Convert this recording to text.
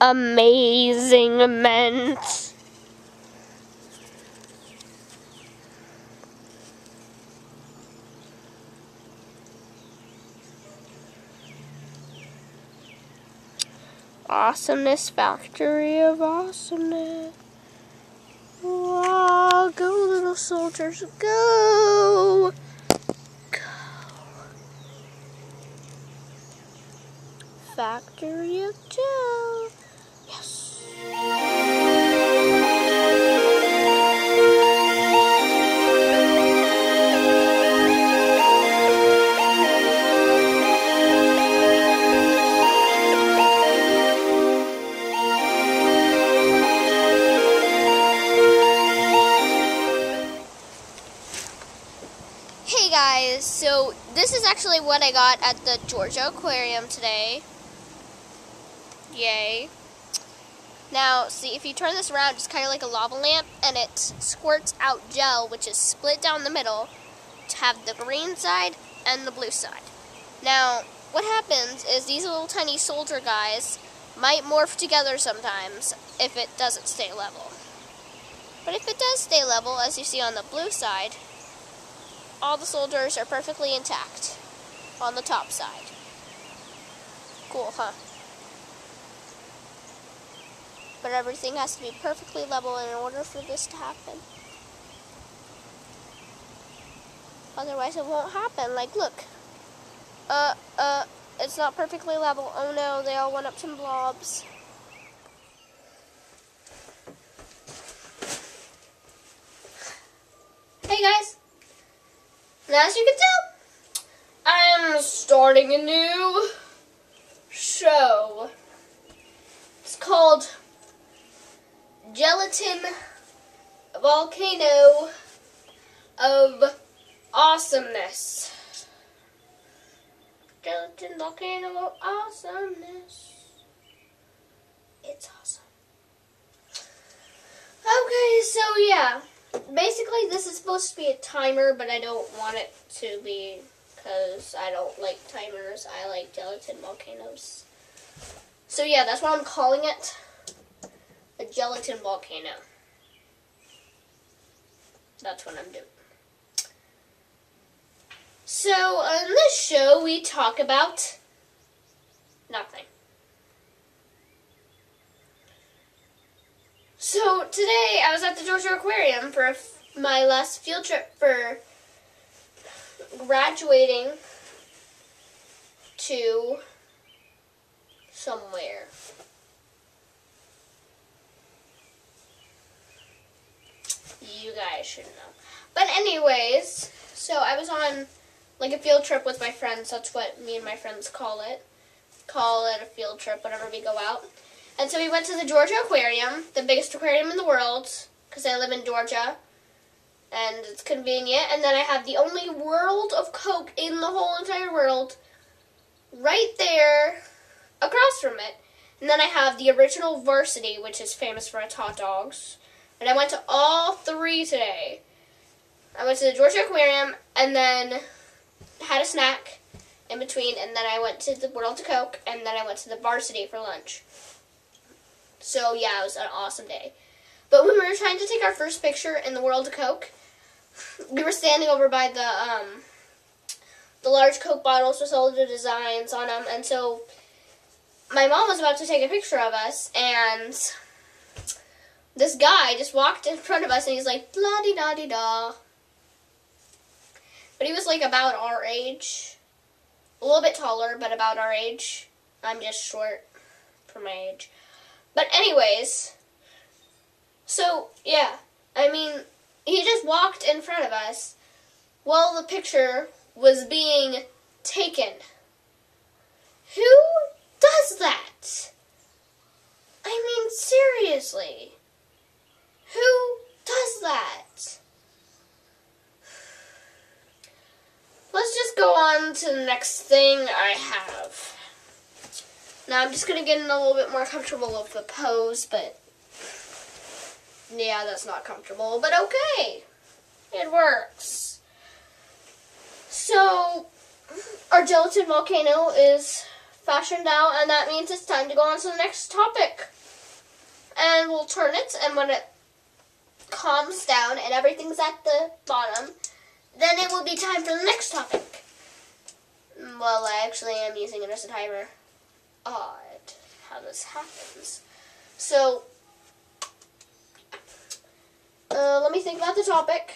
amazingment. Awesomeness Factory of Awesomeness. Wow, go little soldiers, go! Go. Factory of Joe. Guys, so this is actually what I got at the Georgia Aquarium today. Yay. Now, see, if you turn this around, it's kind of like a lava lamp, and it squirts out gel, which is split down the middle to have the green side and the blue side. Now, what happens is these little tiny soldier guys might morph together sometimes if it doesn't stay level. But if it does stay level, as you see on the blue side, all the soldiers are perfectly intact on the top side. Cool, huh? But everything has to be perfectly level in order for this to happen. Otherwise it won't happen. Like, look. Uh, uh, it's not perfectly level. Oh no, they all went up some blobs. Hey guys! And as you can tell, I'm starting a new show. It's called Gelatin Volcano of Awesomeness. Gelatin Volcano of Awesomeness. It's awesome. Okay, so yeah basically this is supposed to be a timer, but I don't want it to be because I don't like timers. I like gelatin volcanoes. So yeah, that's what I'm calling it. A gelatin volcano. That's what I'm doing. So on this show we talk about nothing. So today I was at the Georgia Aquarium for my last field trip for graduating to somewhere. You guys should know. But anyways, so I was on like a field trip with my friends. That's what me and my friends call it. Call it a field trip whenever we go out. And so we went to the Georgia Aquarium, the biggest aquarium in the world, because I live in Georgia. And it's convenient. And then I have the only world of Coke in the whole entire world right there across from it. And then I have the original Varsity, which is famous for its hot dogs. And I went to all three today. I went to the Georgia Aquarium and then had a snack in between. And then I went to the World of Coke and then I went to the Varsity for lunch. So yeah, it was an awesome day. But when we were trying to take our first picture in the World of Coke, we were standing over by the um, the large Coke bottles with all the designs on them, and so my mom was about to take a picture of us, and this guy just walked in front of us, and he's like, la di da di da. But he was like about our age, a little bit taller, but about our age. I'm just short for my age. But anyways, so yeah, I mean, he just walked in front of us while the picture was being taken. Who does that? I mean, seriously. Who does that? Let's just go on to the next thing I have. Now I'm just going to get in a little bit more comfortable with the pose, but yeah, that's not comfortable, but okay. It works. So, our gelatin volcano is fashioned out, and that means it's time to go on to the next topic. And we'll turn it, and when it calms down and everything's at the bottom, then it will be time for the next topic. Well, I actually am using it as a timer. Odd how this happens. So, uh, let me think about the topic.